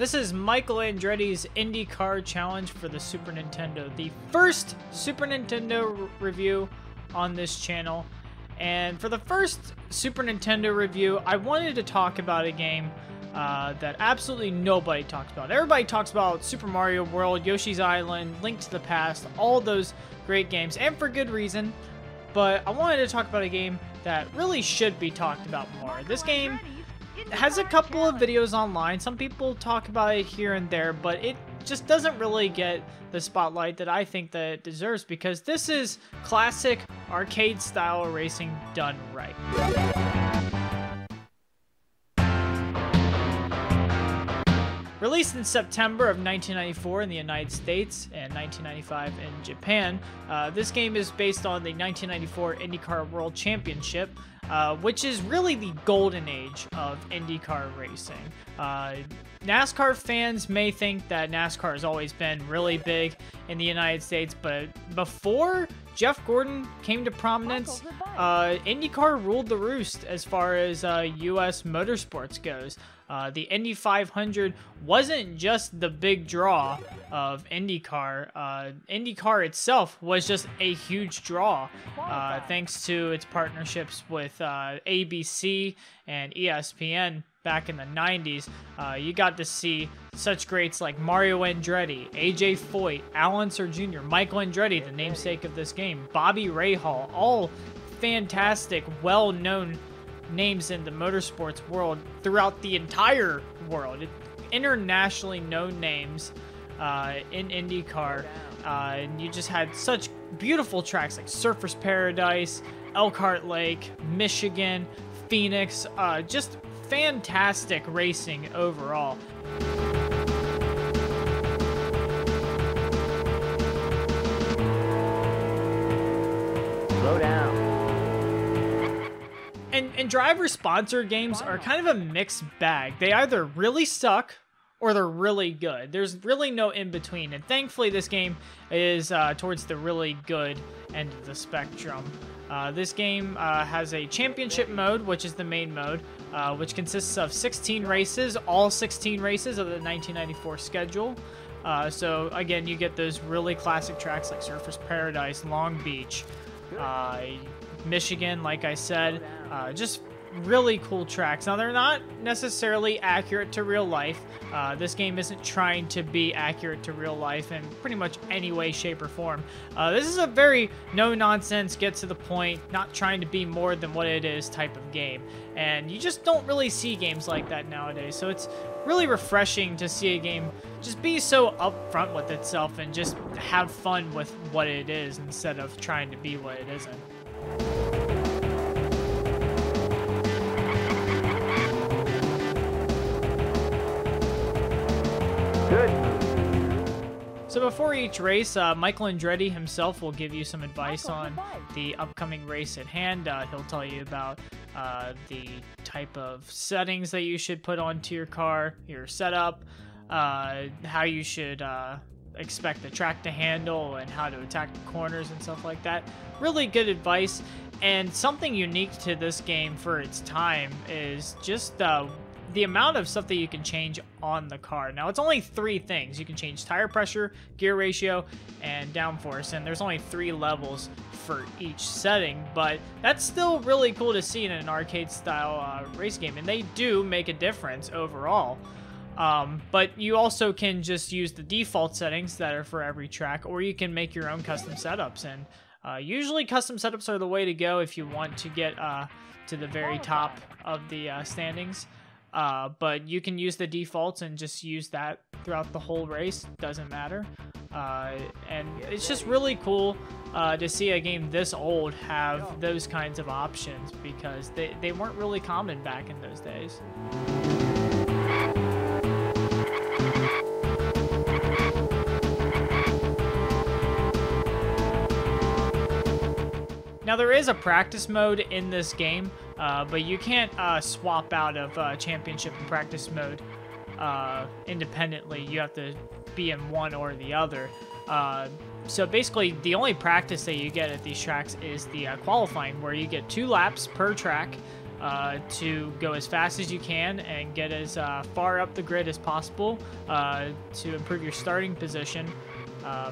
This is Michael Andretti's IndyCar Challenge for the Super Nintendo, the first Super Nintendo review on this channel. And for the first Super Nintendo review, I wanted to talk about a game uh, that absolutely nobody talks about. Everybody talks about Super Mario World, Yoshi's Island, Link to the Past, all those great games, and for good reason. But I wanted to talk about a game that really should be talked about more. This game has a couple of videos online. Some people talk about it here and there, but it just doesn't really get the spotlight that I think that it deserves because this is classic arcade style racing done right. Released in September of 1994 in the United States and 1995 in Japan, uh, this game is based on the 1994 IndyCar World Championship, uh, which is really the golden age of IndyCar racing. Uh, NASCAR fans may think that NASCAR has always been really big in the United States, but before Jeff Gordon came to prominence, uh, IndyCar ruled the roost as far as uh, U.S. motorsports goes. Uh, the Indy 500 wasn't just the big draw of IndyCar. Uh, IndyCar itself was just a huge draw, uh, thanks to its partnerships with uh, ABC and ESPN back in the 90s. Uh, you got to see such greats like Mario Andretti, AJ Foyt, Al Unser Jr., Michael Andretti, the namesake of this game, Bobby Rahal, all fantastic, well known names in the motorsports world throughout the entire world. Internationally known names uh, in IndyCar. Uh, and you just had such beautiful tracks like Surfers Paradise, Elkhart Lake, Michigan, Phoenix. Uh, just fantastic racing overall. Driver sponsored games are kind of a mixed bag. They either really suck or they're really good. There's really no in between. And thankfully, this game is uh, towards the really good end of the spectrum. Uh, this game uh, has a championship mode, which is the main mode, uh, which consists of 16 races, all 16 races of the 1994 schedule. Uh, so again, you get those really classic tracks like Surfers Paradise, Long Beach, uh, Michigan, like I said, uh, just really cool tracks. Now, they're not necessarily accurate to real life. Uh, this game isn't trying to be accurate to real life in pretty much any way, shape, or form. Uh, this is a very no nonsense, get to the point, not trying to be more than what it is type of game. And you just don't really see games like that nowadays. So it's really refreshing to see a game just be so upfront with itself and just have fun with what it is instead of trying to be what it isn't. Good. So before each race, uh, Michael Andretti himself will give you some advice on the upcoming race at hand. Uh, he'll tell you about uh, the type of settings that you should put onto your car, your setup, uh, how you should uh, expect the track to handle, and how to attack the corners and stuff like that. Really good advice. And something unique to this game for its time is just uh, the amount of stuff that you can change on the car. Now, it's only three things. You can change tire pressure, gear ratio, and downforce, and there's only three levels for each setting, but that's still really cool to see in an arcade-style uh, race game, and they do make a difference overall. Um, but you also can just use the default settings that are for every track, or you can make your own custom setups, and uh, usually custom setups are the way to go if you want to get uh, to the very top of the uh, standings. Uh, but you can use the defaults and just use that throughout the whole race. Doesn't matter. Uh, and it's just really cool uh, to see a game this old have those kinds of options because they, they weren't really common back in those days. Now there is a practice mode in this game, uh, but you can't uh, swap out of uh, championship and practice mode uh, independently. You have to be in one or the other. Uh, so basically, the only practice that you get at these tracks is the uh, qualifying, where you get two laps per track. to go as fast as you can and get as far up the grid as possible to improve your starting position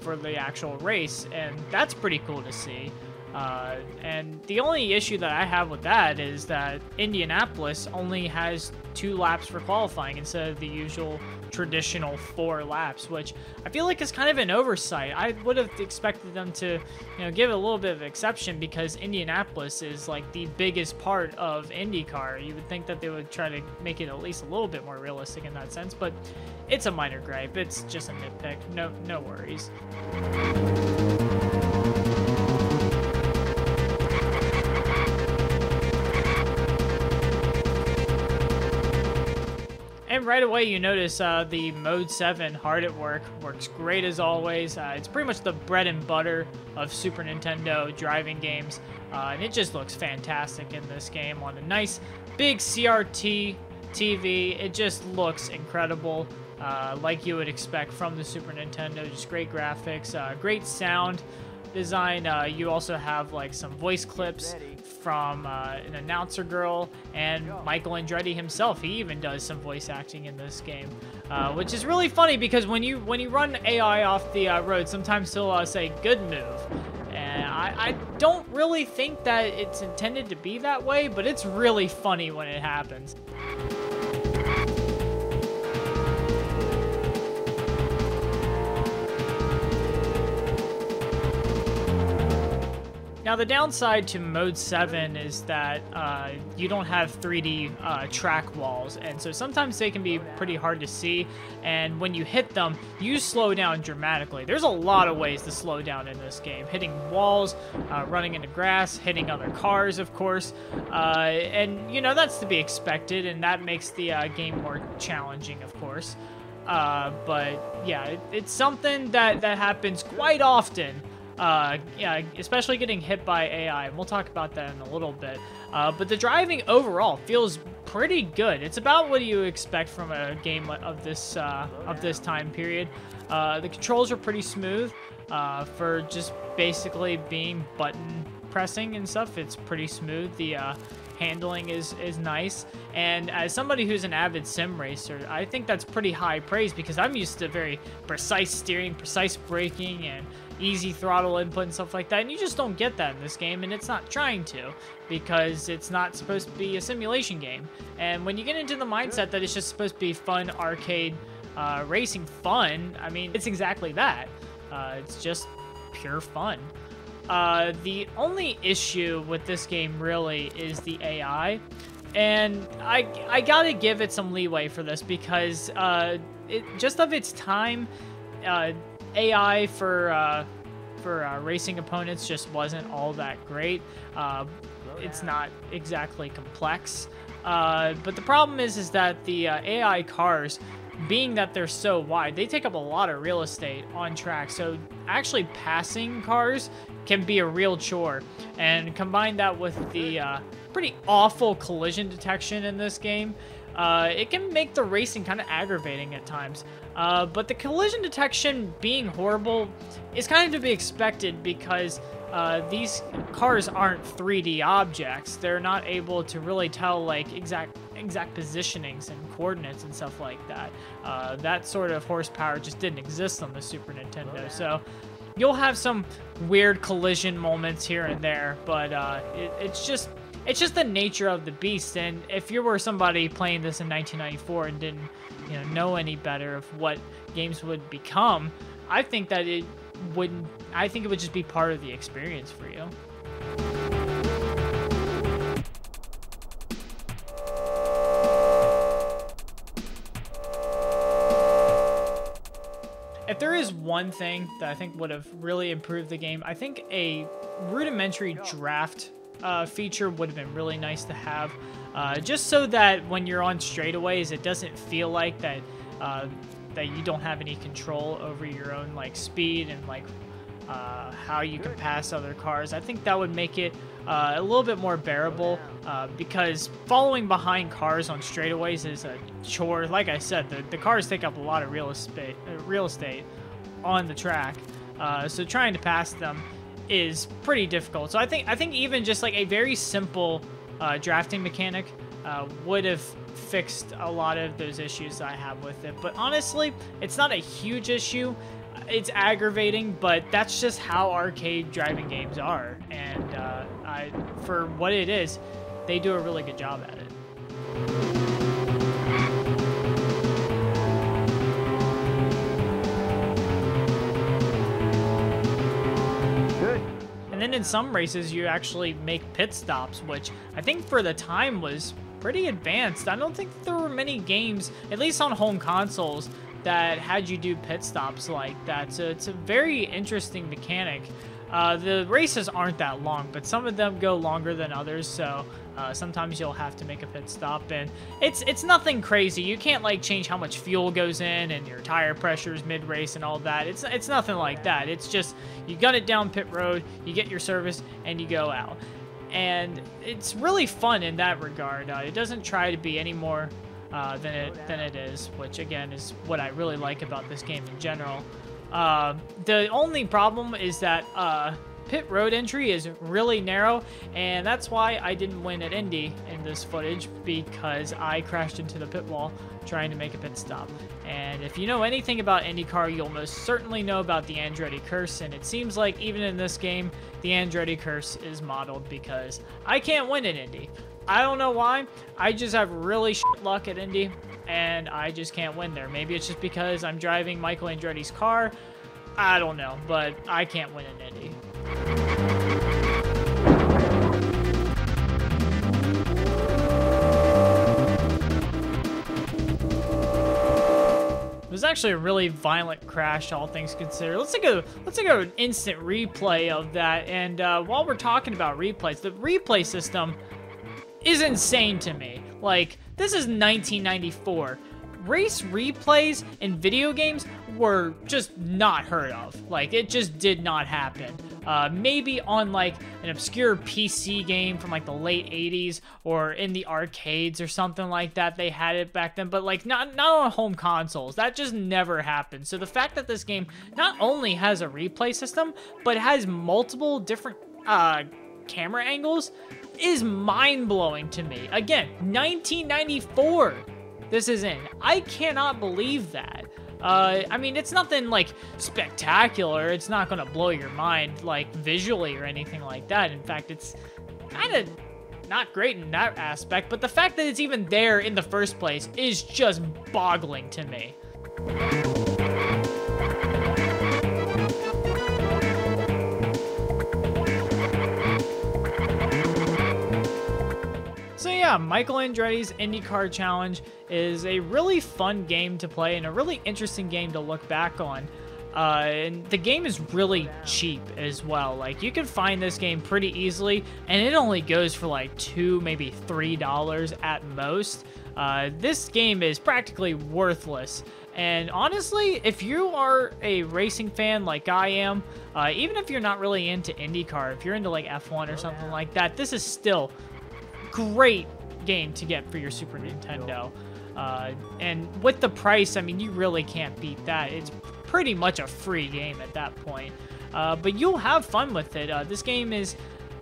for the actual race, and that's pretty cool to see. Uh, and the only issue that I have with that is that Indianapolis only has two laps for qualifying instead of the usual traditional four laps, which I feel like is kind of an oversight. I would have expected them to, you know, give a little bit of exception because Indianapolis is like the biggest part of IndyCar. You would think that they would try to make it at least a little bit more realistic in that sense, but it's a minor gripe. It's just a nitpick. No, no worries. And right away, you notice uh, the Mode 7 Hard at Work works great as always. Uh, it's pretty much the bread and butter of Super Nintendo driving games, uh, and it just looks fantastic in this game on a nice big CRT TV. It just looks incredible, uh, like you would expect from the Super Nintendo. Just great graphics, uh, great sound design. Uh, you also have like some voice clips from uh, an announcer girl and Michael Andretti himself. He even does some voice acting in this game, uh, which is really funny because when you when you run AI off the uh, road, sometimes he'll uh, say "good move," and I, I don't really think that it's intended to be that way, but it's really funny when it happens. Now, the downside to Mode 7 is that uh, you don't have 3D uh, track walls, and so sometimes they can be pretty hard to see, and when you hit them, you slow down dramatically. There's a lot of ways to slow down in this game. Hitting walls, uh, running into grass, hitting other cars, of course, uh, and, you know, that's to be expected, and that makes the uh, game more challenging, of course. Uh, but, yeah, it, it's something that, that happens quite often uh, yeah, especially getting hit by AI. And we'll talk about that in a little bit. Uh, but the driving overall feels pretty good. It's about what you expect from a game of this uh, of this time period. Uh, the controls are pretty smooth uh, for just basically being button pressing and stuff. It's pretty smooth. The uh, handling is is nice. And as somebody who's an avid sim racer, I think that's pretty high praise because I'm used to very precise steering, precise braking, and easy throttle input and stuff like that. And you just don't get that in this game, and it's not trying to because it's not supposed to be a simulation game. And when you get into the mindset that it's just supposed to be fun arcade uh, racing fun, I mean, it's exactly that. Uh, it's just pure fun. Uh, the only issue with this game really is the AI. And I, I gotta give it some leeway for this because uh, it, just of its time, uh, AI for uh, for uh, racing opponents just wasn't all that great. Uh, it's not exactly complex. But the problem is, is that the AI cars, being that they're so wide, they take up a lot of real estate on track. So actually passing cars can be a real chore. And combine that with the uh, pretty awful collision detection in this game, uh, it can make the racing kind of aggravating at times. Uh, but the collision detection being horrible is kind of to be expected because uh, these cars aren't 3D objects. They're not able to really tell like exact exact positionings and coordinates and stuff like that. Uh, that sort of horsepower just didn't exist on the Super Nintendo. So you'll have some weird collision moments here and there, but uh, it, it's just it's just the nature of the beast. And if you were somebody playing this in 1994 and didn't you know know any better of what games would become, I think that it wouldn't. I think it would just be part of the experience for you. One thing that I think would have really improved the game, I think a rudimentary draft uh, feature would have been really nice to have. Uh, just so that when you're on straightaways, it doesn't feel like that uh, that you don't have any control over your own like speed and like uh, how you can pass other cars. I think that would make it uh, a little bit more bearable uh, because following behind cars on straightaways is a chore. Like I said, the, the cars take up a lot of real estate, real estate on the track. so trying to pass them is pretty difficult. So I think I think even just like a very simple uh, drafting mechanic uh, would have fixed a lot of those issues I have with it. But honestly, it's not a huge issue. It's aggravating, but that's just how arcade driving games are. And uh, I, for what it is, they do a really good job at it. Then in some races, you actually make pit stops, which I think for the time was pretty advanced. I don't think there were many games, at least on home consoles, that had you do pit stops like that. So it's a very interesting mechanic. Uh, the races aren't that long, but some of them go longer than others, so uh, sometimes you'll have to make a pit stop, and it's it's nothing crazy. You can't like change how much fuel goes in and your tire pressures mid race and all that. It's it's nothing like that. It's just you gun it down pit road, you get your service, and you go out, and it's really fun in that regard. Uh, it doesn't try to be any more uh, than it than it is, which again is what I really like about this game in general. Uh, the only problem is that uh, pit road entry is really narrow, and that's why I didn't win at Indy in this footage, because I crashed into the pit wall trying to make a pit stop. And if you know anything about IndyCar, you'll most certainly know about the Andretti curse, and it seems like even in this game, the Andretti curse is modeled because I can't win at Indy. I don't know why, I just have really shit luck at Indy, and I just can't win there. Maybe it's just because I'm driving Michael Andretti's car. I don't know, but I can't win in Indy. It was actually a really violent crash, all things considered. Let's take a let's take an instant replay of that. And uh, while we're talking about replays, the replay system is insane to me. Like this is 1994 race replays in video games were just not heard of. Like, it just did not happen. Uh, maybe on like an obscure PC game from like the late 80s or in the arcades or something like that. They had it back then, but like not not on home consoles. That just never happened. So the fact that this game not only has a replay system, but has multiple different uh, camera angles is mind blowing to me. Again, 1994 this is in. I cannot believe that. Uh, I mean, it's nothing like spectacular. It's not gonna blow your mind like visually or anything like that. In fact, it's kind of not great in that aspect. But the fact that it's even there in the first place is just boggling to me. Yeah, Michael Andretti's IndyCar Challenge is a really fun game to play and a really interesting game to look back on. Uh, and the game is really cheap as well. Like you can find this game pretty easily, and it only goes for like two, maybe three dollars at most. Uh, this game is practically worthless. And honestly, if you are a racing fan like I am, uh, even if you're not really into IndyCar, if you're into like F1 or something like that, this is still great game to get for your Super Nintendo. Uh, and with the price, I mean, you really can't beat that. It's pretty much a free game at that point. Uh, but you'll have fun with it. Uh, this game is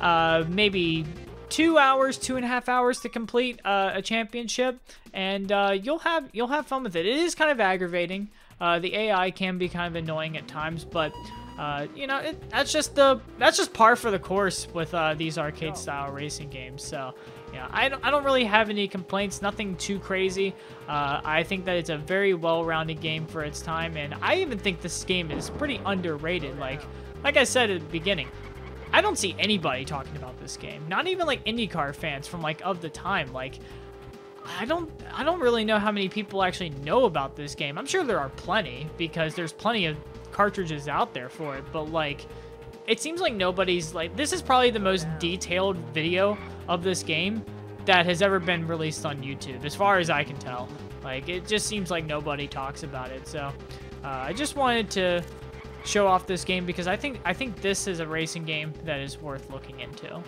uh, maybe two hours, two and a half hours to complete uh, a championship, and uh, you'll have you'll have fun with it. It is kind of aggravating. the AI can be kind of annoying at times, but uh, you know, it, that's just the that's just par for the course with uh, these arcade style racing games. So, yeah, I don't, I don't really have any complaints. Nothing too crazy. Uh, I think that it's a very well-rounded game for its time, and I even think this game is pretty underrated. Like, like I said at the beginning, I don't see anybody talking about this game. Not even like IndyCar fans from like of the time. Like, I don't I don't really know how many people actually know about this game. I'm sure there are plenty because there's plenty of cartridges out there for it, but like, it seems like nobody's like, this is probably the most detailed video of this game that has ever been released on YouTube, as far as I can tell. Like, it just seems like nobody talks about it, so uh, I just wanted to show off this game because I think I think this is a racing game that is worth looking into.